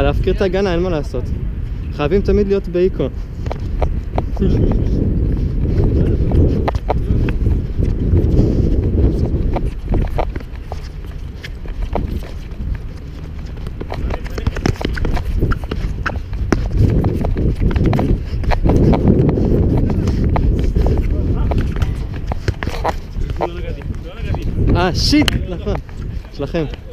להפקיר את ההגנה, אין מה לעשות. חייבים תמיד להיות באיקו. אה, שיט! נכון, שלכם.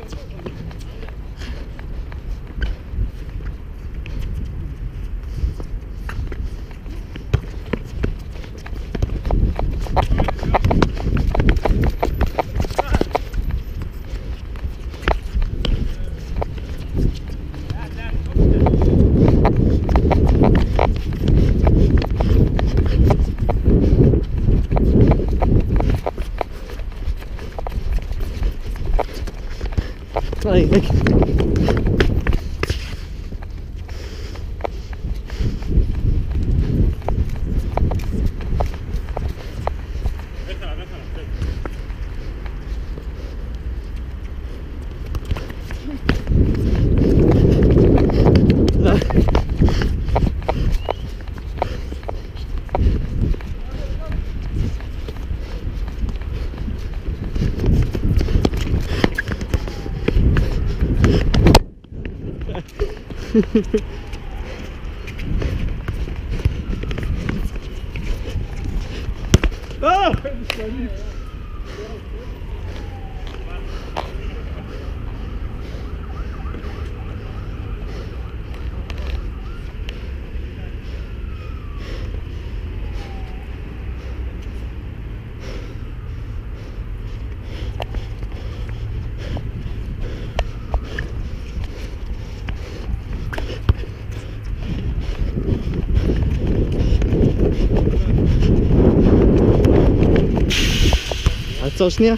Mm-hmm. Stocznie.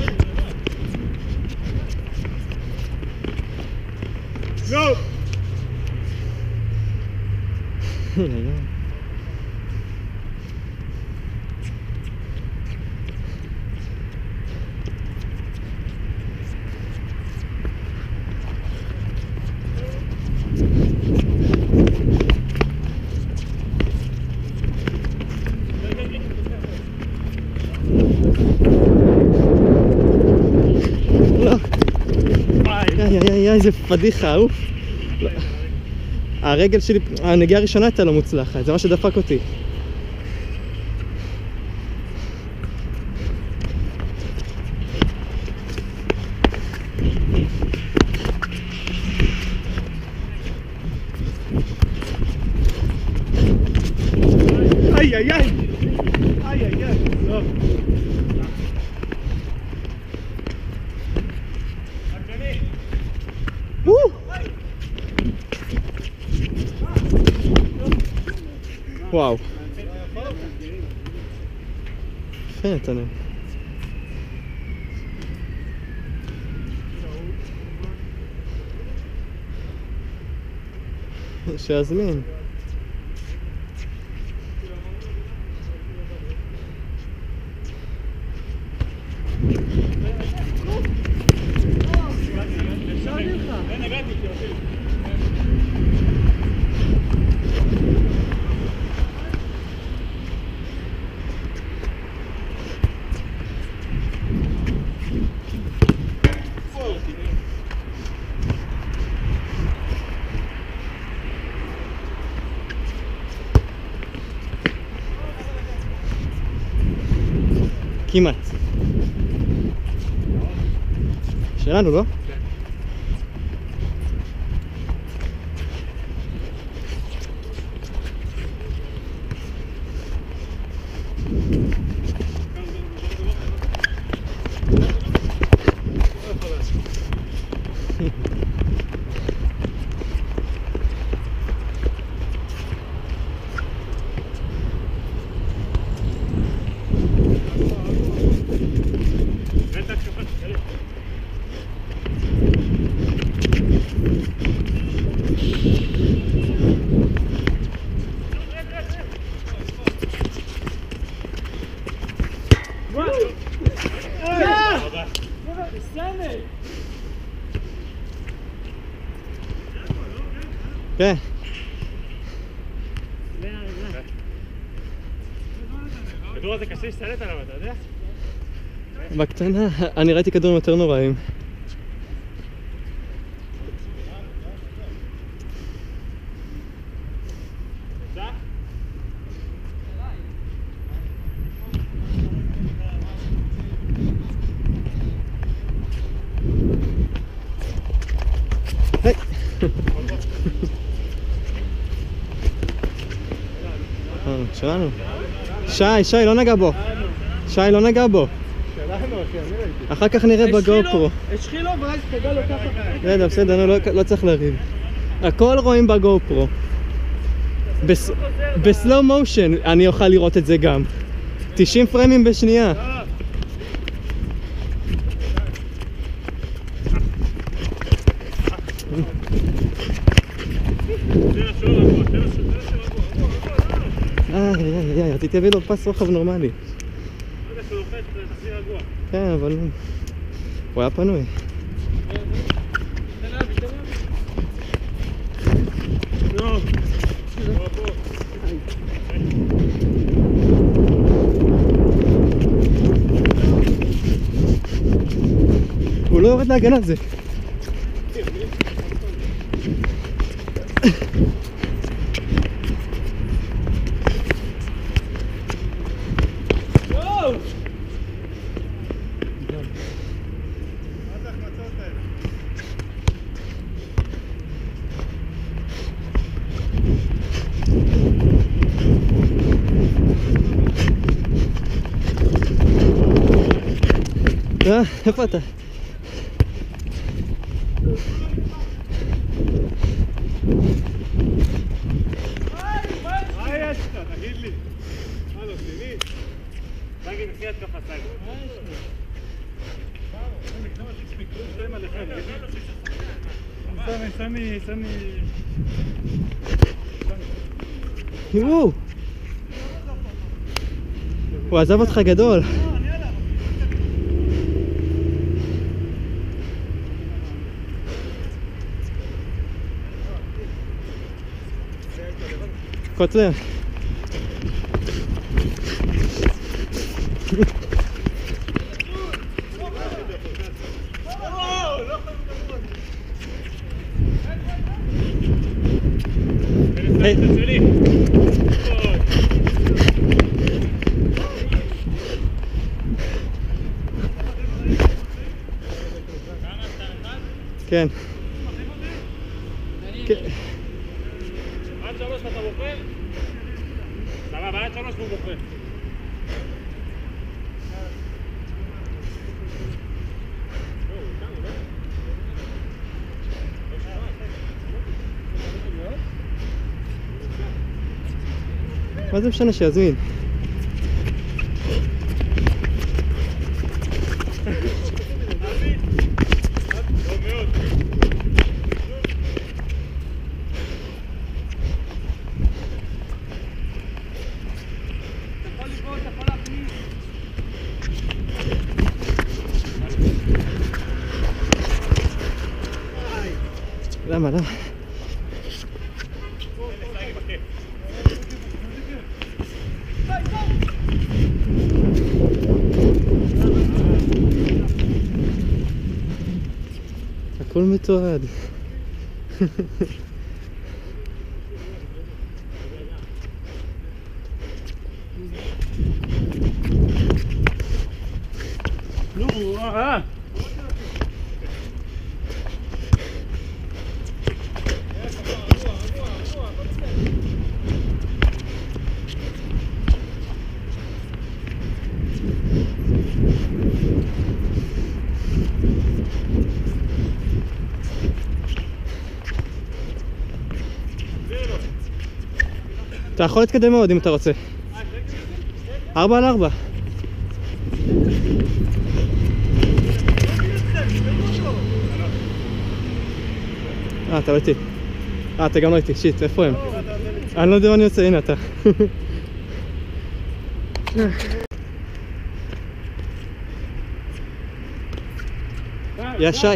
לא. איי איי איי, איזה פדיחה, אוף. הרגל שלי, הנגיעה הראשונה הייתה לא מוצלחת, זה מה שדפק אותי. איי איי איי! איי איי איי! טוב. וואו! וואו. יפה נתנאל. שיזמין. שלנו, לא? כן. הכדור הזה קשה להשתלט עליו, אתה יודע? בקטנה, אני ראיתי כדורים יותר נוראים. אה, שלנו. שי, שי, לא נגע בו. שי, לא נגע בו. שלנו, אחי, אני ראיתי. אחר כך נראה בגופרו. השחיל לו ואז פגע לו ככה. בסדר, בסדר, לא, לא צריך לריב. הכל רואים בגופרו. בס- בסלואו מושן אני אוכל לראות את זה גם. 90 פריימים בשנייה. איי, איי, איי, רציתי להביא לו פס רוחב נורמלי. רגע שהוא לוחץ, תחזיר רגוע. כן, אבל הוא היה פנוי. נו. בוא, בוא. הוא לא יורד להגנה על זה. אה, איפה אתה? מה יש לך? תגיד לי. מה לא, שלי? תגיד, לפי התקפה סגו. סמי, סמי, סמי. הוא עזב אותך גדול. katılın. מה זה משנה שיזמין? טוב מאוד. muito, velho. אתה יכול להתקדם מאוד אם אתה רוצה. ארבע על ארבע. אה, אתה לא איתי. אה, אתה גם לא איתי, שיט, איפה הם? אני לא יודע מה אני עושה, הנה אתה. יא שי.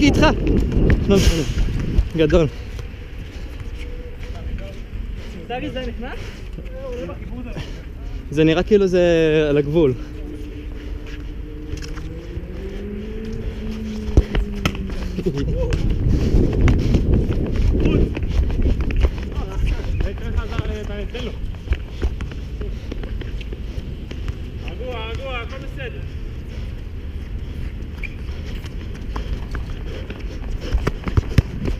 סגי איתך! לא משנה. גדול. זה נראה כאילו זה על הגבול. תן לו. רגוע, רגוע, הכל בסדר.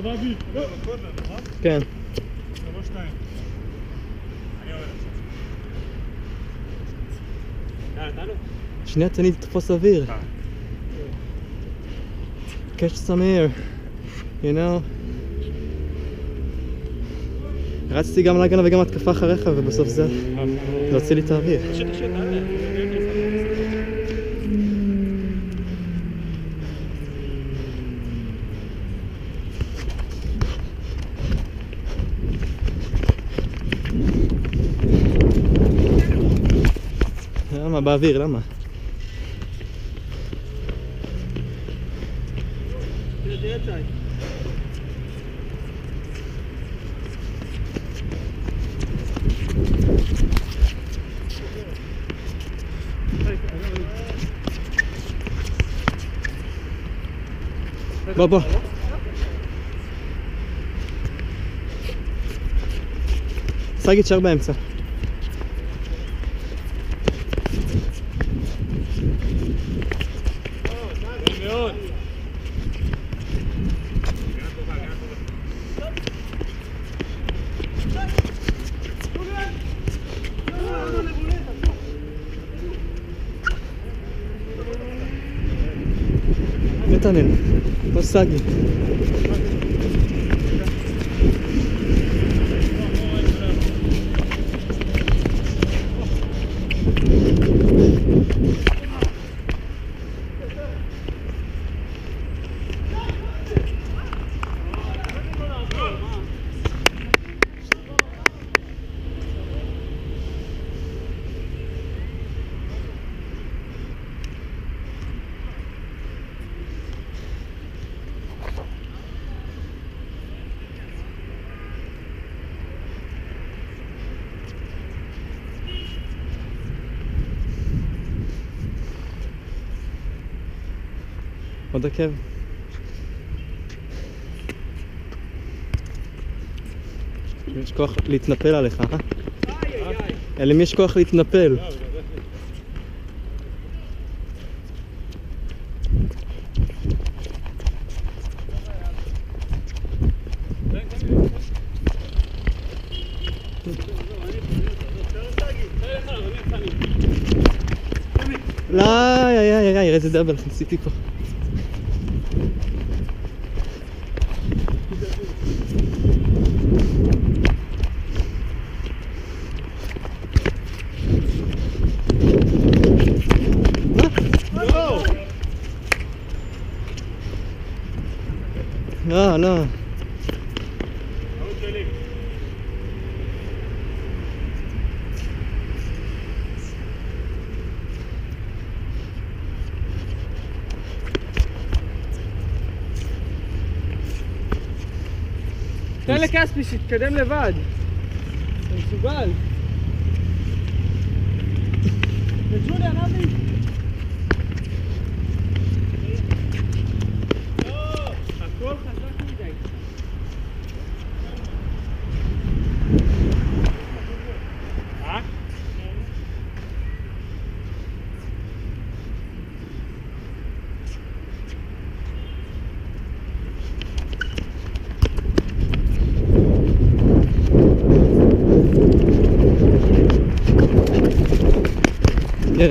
בבי. לא, כן. שלוש, שתיים. שנייה תן לי לתפוס אוויר. catch some air, you know. רצתי גם להגנה וגם התקפה אחריך ובסוף זה להוציא לי את האוויר. שט, שט, תעלה. למה? באוויר, למה? בוא בוא. סגי תשאר באמצע. לא סגי. עוד עקב? יש כוח להתנפל עליך, אה? למי יש כוח להתנפל? לא, איי, איי, איי, איזה דאבל עשיתי פה. לכספי שיתקדם לבד. אתה מסוגל. וג'וליאן, אבי. הכל חזק מדי. אה? כן,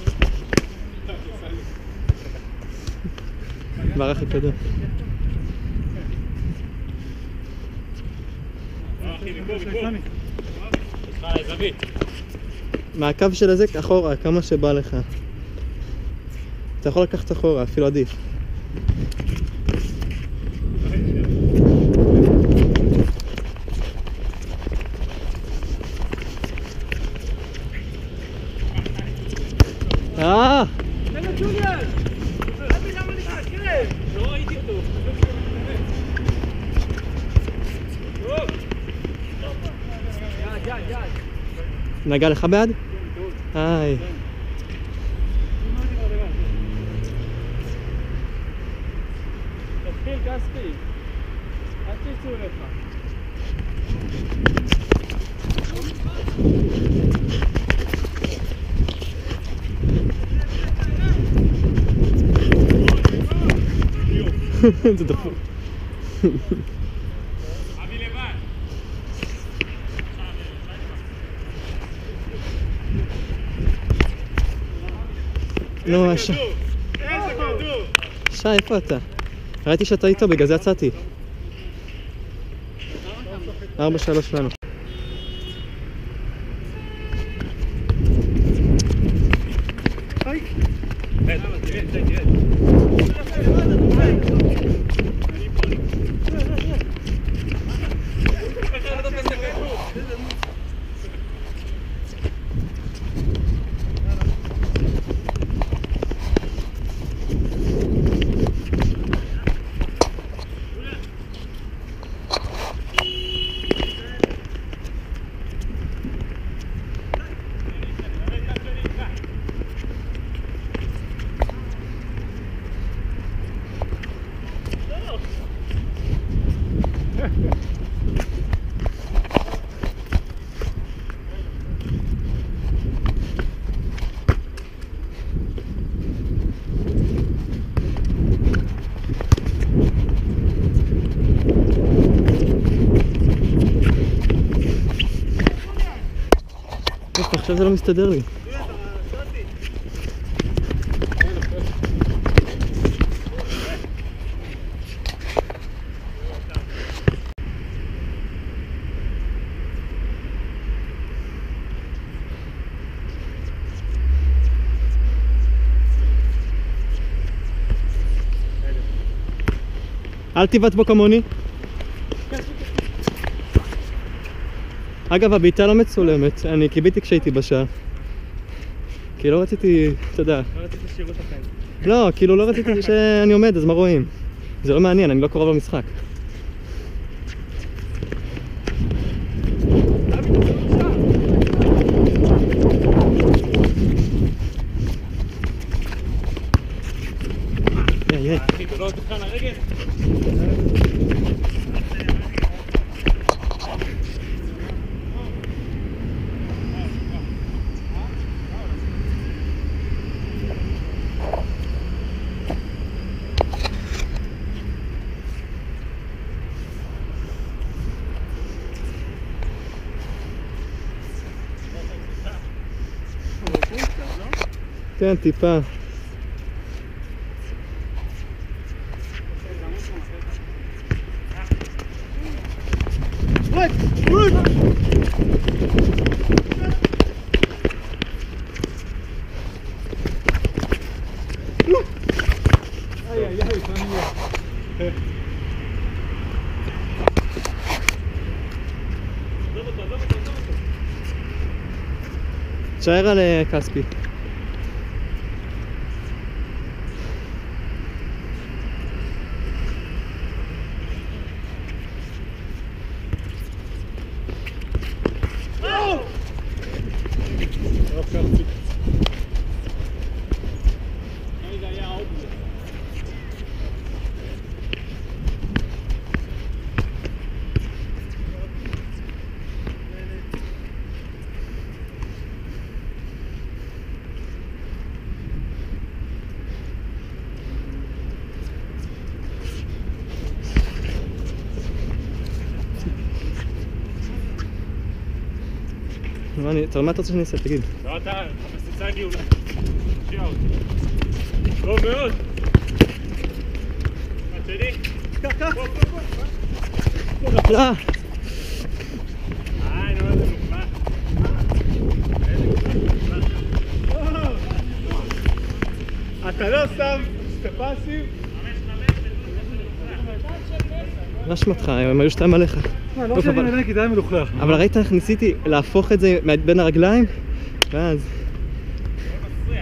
לך זווית. מהקו של הזה אחורה, כמה שבא לך. אתה יכול לקחת אחורה, אפילו עדיף. אה! תן לג'וליאן! אבי, למה להתעכב? לא ראיתי אותו. יד, יד, יד. נגע לך ביד? היי. תתחיל, כספי. אל תצאו לך. זה דפוק. אבי לבד. נו, ש... כדור. איזה כדור. שי, איפה אתה? ראיתי שאתה איתו, בגלל זה יצאתי. ארבע שלוש לנו. עכשיו זה לא מסתדר לי. אל תבעט בו כמוני. אגב, הבעיטה לא מצולמת, אני קיביתי כשהייתי בשער. כי לא רציתי, אתה יודע, לא רציתי שיראו את החיים. לא, כאילו לא רציתי שאני עומד, אז מה רואים? זה לא מעניין, אני לא קרוב למשחק. איתו, לא תבחן לרגל? כן, טיפה. איי, איי, איי, פאניה. עזוב אותו, עזוב אותו, עזוב אותו. תשאר על אה, כספי. רגע, היה עוד זה. טוב, מה אתה רוצה שאני אעשה? תגיד. לא אתה, חפש את סגי אולי. תושיע אותי. טוב מאוד. שני. קח, קח. מופלא. אתה לא שם סטפסים? מה אשמתך? הם היו שתיים עליך. לא טוב, רוצה אבל- להגיד כי די מלוכלך. אבל ראית איך ניסיתי להפוך את זה בין הרגליים? ואז...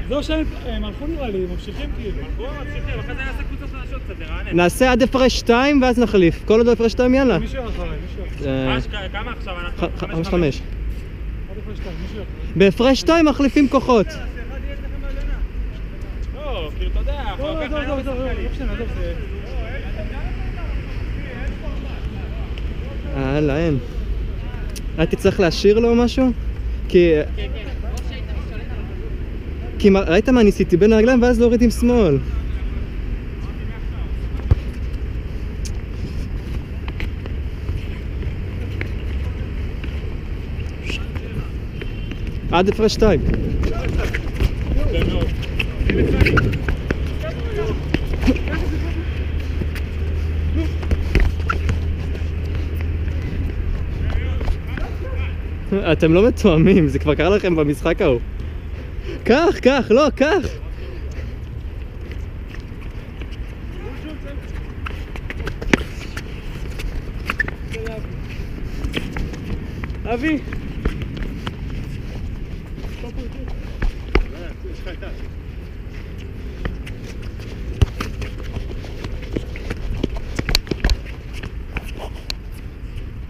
זהו שהם הם הלכו נראה לי, ממשיכים כאילו. בוא, ממשיכים, אחרי זה נעשה קבוצות חדשות קצת, נרענן. נעשה עד הפרש 2 ואז נחליף. כל עוד לא הפרש 2 יאללה. מישהו אחריי, מישהו אחריי. אה, כמה עכשיו אנחנו? ח- ח- חמש חמש. עד הפרש שתיים, מישהו אחריי. בהפרש 2 מחליפים כוחות. לא, כאילו, אתה יודע, לא, אה, להם. אה, הייתי צריך להשאיר לו משהו? כי... כן, כן. כי ראית מה ניסיתי בין הרגליים ואז להוריד עם שמאל. עד הפרש 2. אתם לא מתואמים, זה כבר קרה לכם במשחק ההוא. קח, קח, לא, קח. אבי!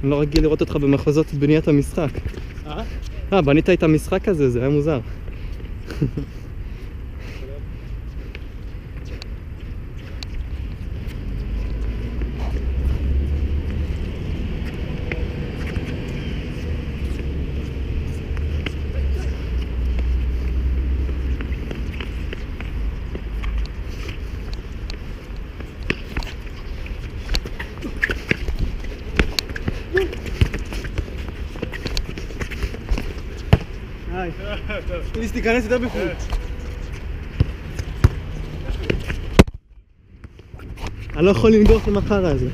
אני לא רגיל לראות אותך במחוזות בניית המשחק. אה? אה, בנית את המשחק הזה, זה היה מוזר. היי. ניס תיכנס יותר בפנים. אני לא יכול לנגוח עם החרא הזה.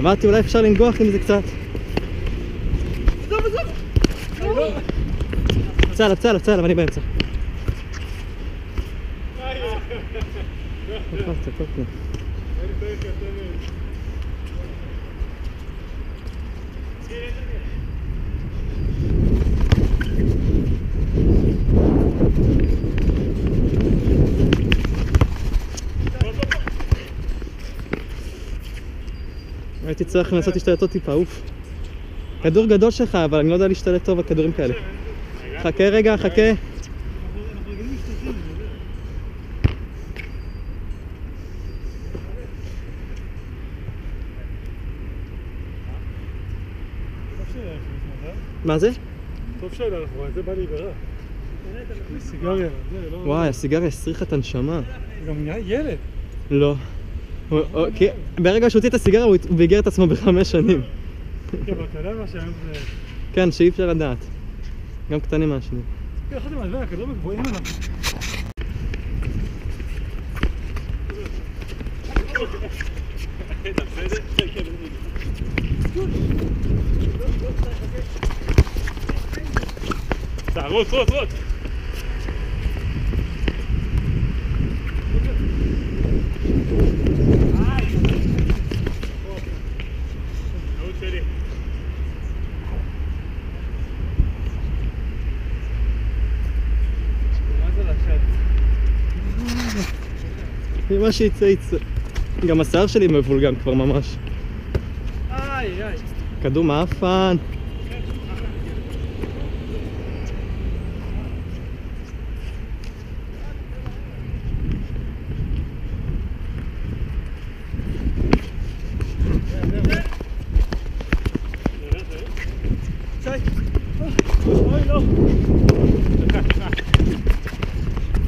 אמרתי, אולי אפשר לנגוח עם זה קצת. צאלה, צאלה, צאלה, ואני באמצע. צריך לנסות להשתלט עוד טיפה, אוף. כדור גדול שלך, אבל אני לא יודע להשתלט טוב על כדורים כאלה. חכה רגע, חכה. מה זה? טוב שאלה, אנחנו רואים את זה בא להיגרע. סיגריה, וואי, הסיגריה הסריחה את הנשמה. גם ילד. לא. ברגע שהוא הוציא את הסיגריה הוא ביגר את עצמו בחמש שנים. כן, אבל אתה יודע מה שהיום זה... כן, שאי אפשר לדעת. גם קטנים מעשנים. כן, הכדורים גבוהים עליו. רוץ, רוץ, רוץ! טעות שלי. מה זה לשבת? מה שיצא יצא. גם השיער שלי מבולגן כבר ממש. איי, איי. כדור מעפן. אוי, לא.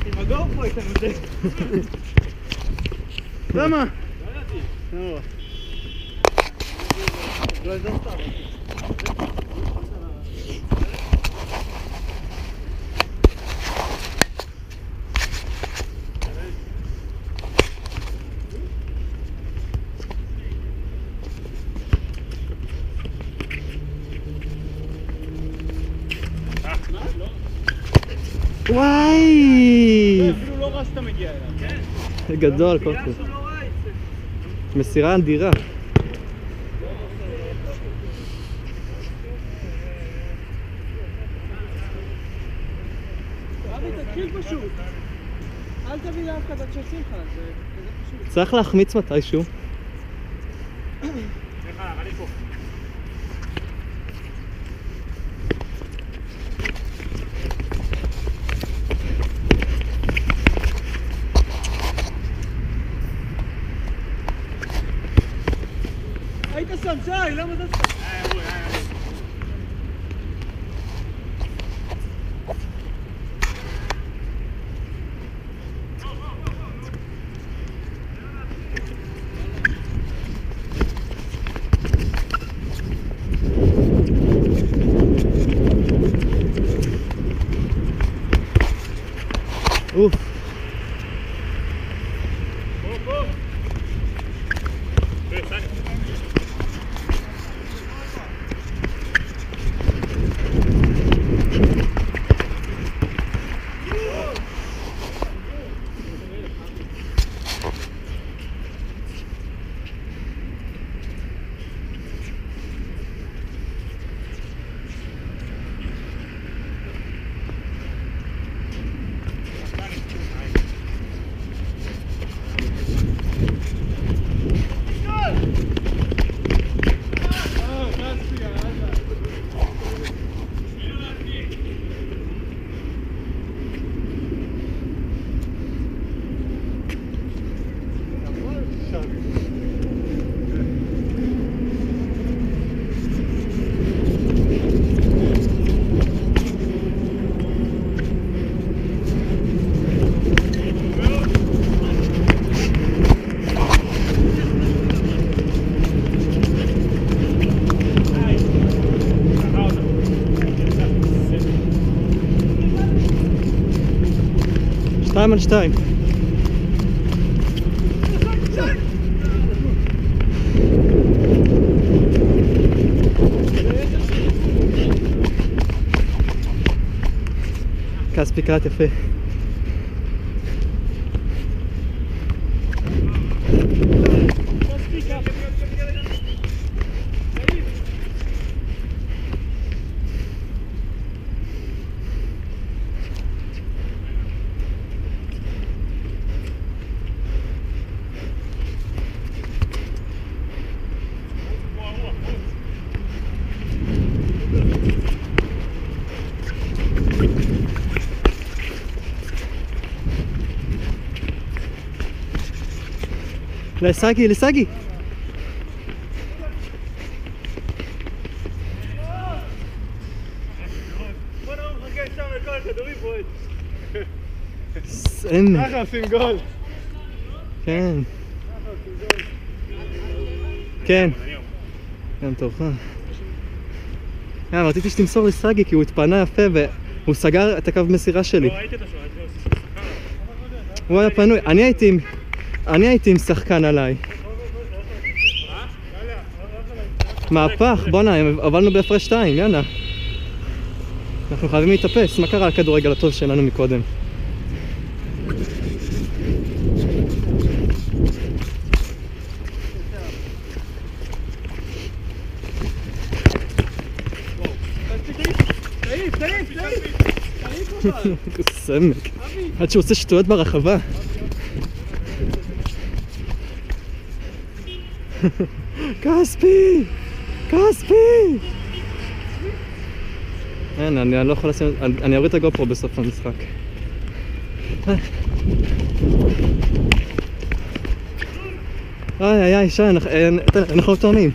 עם הגופו איתנו זה. למה? לא. לא הזזת אבל. וואי! אפילו לא רסת מגיע אליו. כן. גדול, כל בגלל שהוא לא ראה את זה. מסירה אדירה. אבי, תתחיל פשוט. אל תביא לאף אחד עד שעושים לך, זה כזה פשוט. צריך להחמיץ מתישהו. שתיים על שתיים. כספי קראט יפה. לסגי, לסגי. אין. ככה עושים גול. כן. כן. גם תורך. אה. אה, רציתי שתמסור לסגי כי הוא התפנה יפה והוא סגר את הקו מסירה שלי. לא, לא הוא היה פנוי. אני הייתי עם... אני הייתי עם שחקן עליי. מהפך, בואנה, הובלנו בהפרש 2, יאללה. אנחנו חייבים להתאפס, מה קרה לכדורגל הטוב שלנו מקודם? סמק. עד שהוא עושה שטויות ברחבה. כספי! כספי! אין, אני לא יכול לשים... אני אוריד את הגופרו בסוף המשחק. איי איי איי, שי, אנחנו- אה, אנחנו תורמים.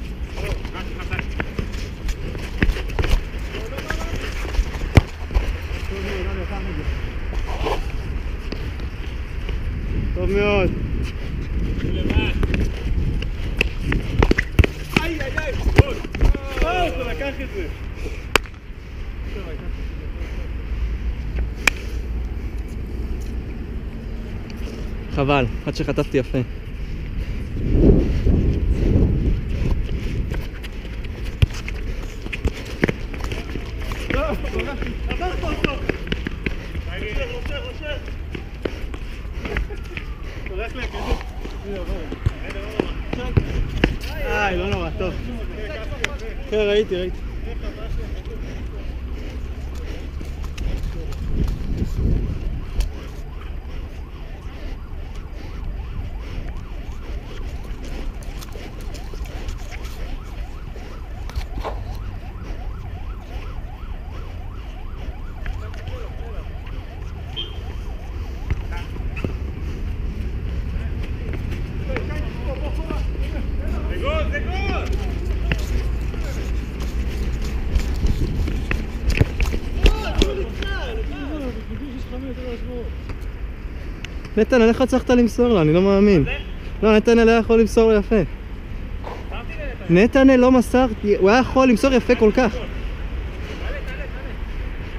טוב מאוד. איי, איי, איי. גול. לקח את זה. חבל, עד שחטפתי יפה. כן, ראיתי, ראיתי. זה גול, זה גול! נתן, איך הצלחת למסור לו? אני לא מאמין. לא, נתנאל היה יכול למסור לו יפה. לנתן. נתנאל לא מסר, הוא היה יכול למסור יפה כל כך.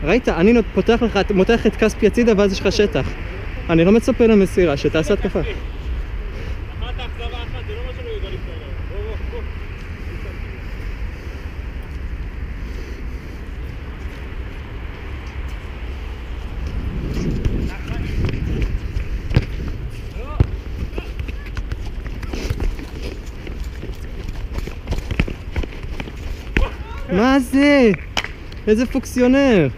ראית, אני פותח לך, מותח את כספי הצידה ואז יש לך שטח. אני לא מצפה למסירה, שתעשה התקפה. זה? איזה פוקסיונר.